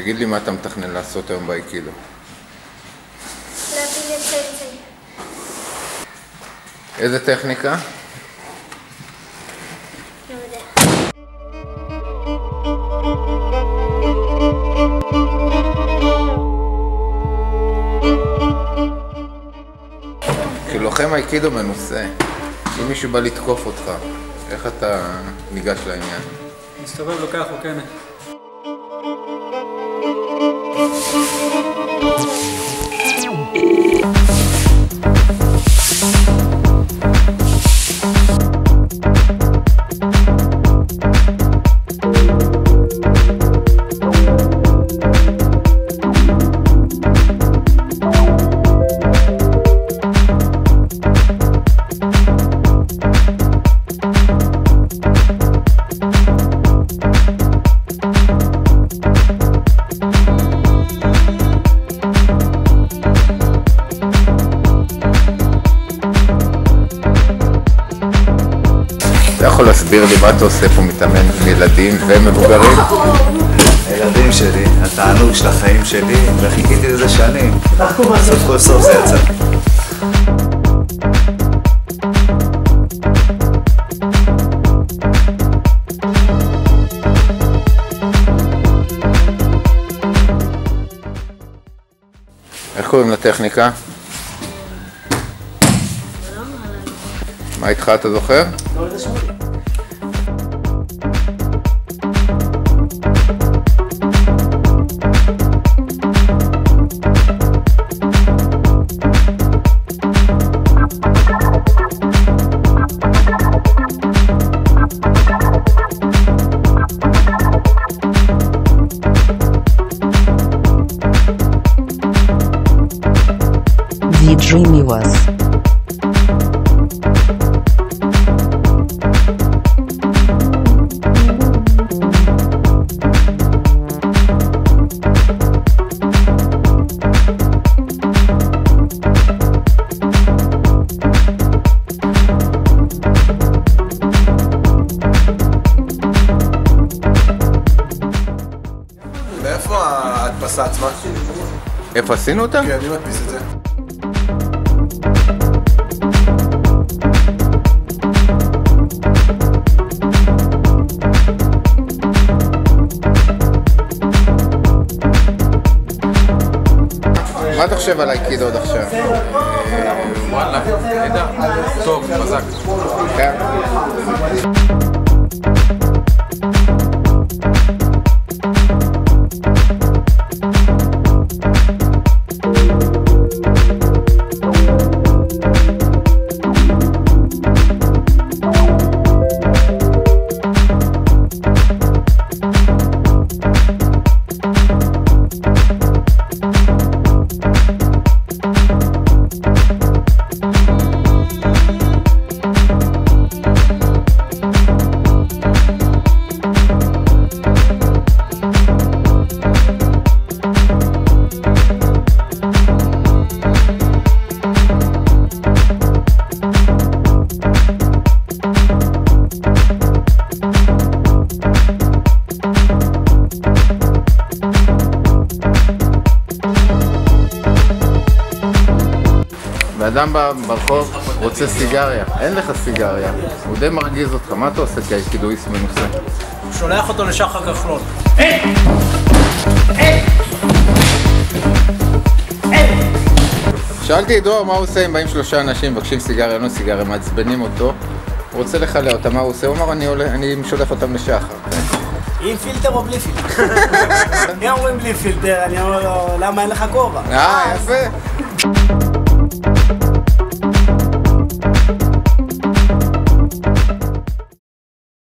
תגיד לי מה אתה מתכנן לעשות היום באייקידו. להפיל את. איזה טכניקה? לא. כלוחם אייקידו מנוסה, אם מישהו בא לתקוף אותך, איך אתה ניגש לעניין? מסתובב, לוקח עוקנת. יכול להסביר לי מה אתה עושה פה, מתאמן עם ילדים ומבוגרים? הילדים שלי, התענוג של החיים שלי, וחיכיתי לזה שנים. סוף כל סוף זה יצא. איך קוראים לטכניקה? מה איתך, אתה זוכר? DJ Miwas. מאיפה ההדפסה עצמה? איפה עשינו אותה? כן, מי מדפיס את זה? מה אתה חושב על אייקידו עד עכשיו? וואלה, נהדר, טוב, חזק. כן. ואדם בא ברחוב רוצה סיגריה, אין לך סיגריה, הוא די מרגיז אותך, מה אתה עושה כאייקידואיסט מנוסה? שולח אותו לשחר כחלון. שאלתי את דרור מה הוא עושה אם באים שלושה אנשים מבקשים סיגריה, אין לו סיגריה, מעצבנים אותו, הוא רוצה לכלה אותם, מה הוא עושה? הוא אמר אני, שולח אותם לשחר. עם פילטר או בלי פילטר? אם אומרים בלי פילטר, אני אומר לו, למה אין לך כובע? אה, יפה.